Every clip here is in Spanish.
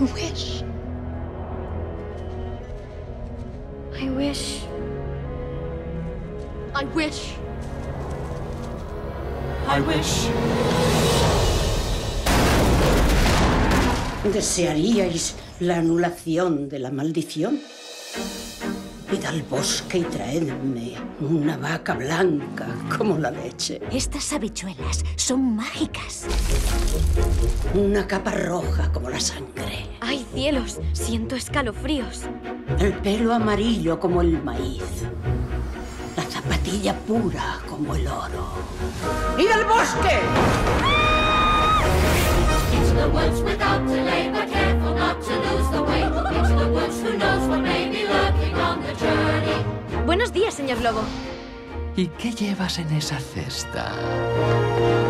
wish. I wish. I wish. I wish. ¿Desearíais la anulación de la maldición? Id al bosque y traedme una vaca blanca como la leche, Estas habichuelas son mágicas. una capa roja como la sangre, ¡Ay, cielos! Siento escalofríos. el pelo amarillo como el maíz, la zapatilla pura como el oro. ¡Id al bosque! Into Buenos días, señor Lobo. ¿Y qué llevas en esa cesta?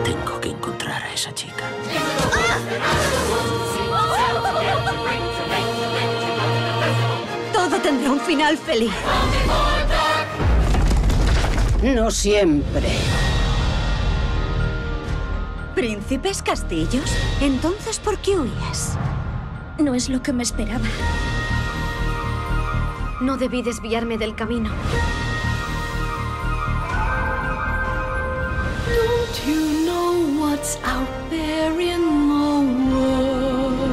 Tengo que encontrar a esa chica. Todo tendrá un final feliz. No siempre. ¿Príncipes castillos? Entonces, ¿por qué huías? No es lo que me esperaba. No debí desviarme del camino. Don't you know what's out there in the world?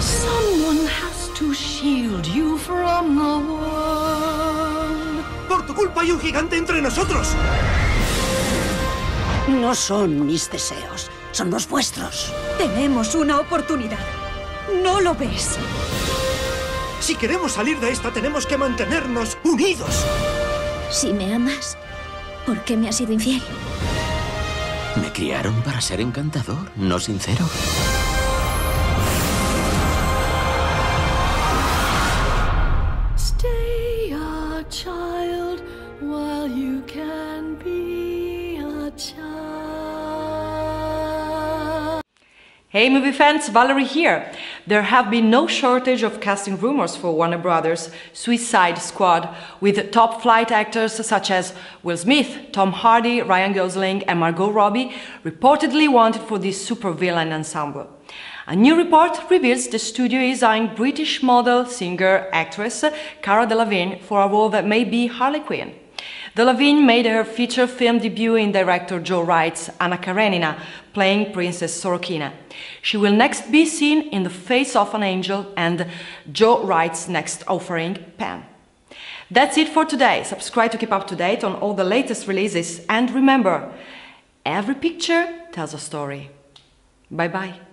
Someone has to shield you from the world. Por tu culpa hay un gigante entre nosotros. No son mis deseos, son los vuestros. Tenemos una oportunidad. ¿No lo ves? Si queremos salir de esta, tenemos que mantenernos unidos. Si me amas, ¿por qué me has sido infiel? Me criaron para ser encantador, no sincero. Stay a child while you can Hey movie fans, Valerie here. There have been no shortage of casting rumors for Warner Brothers' Suicide Squad with top flight actors such as Will Smith, Tom Hardy, Ryan Gosling, and Margot Robbie reportedly wanted for this supervillain ensemble. A new report reveals the studio is eyeing British model, singer, actress Cara Delevingne for a role that may be Harley Quinn. Delevingne made her feature film debut in director Joe Wright's Anna Karenina, playing Princess Sorokina. She will next be seen in The Face of an Angel and Joe Wright's next offering, Pan. That's it for today. Subscribe to keep up to date on all the latest releases and remember, every picture tells a story. Bye bye.